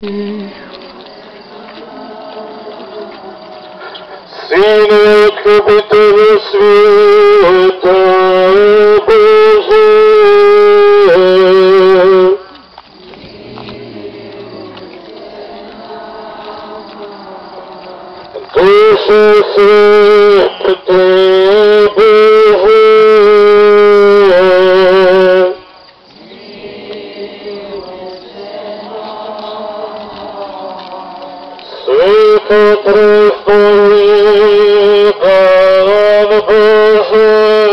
Синок битого света Божий, Душа света Божия, Thank you.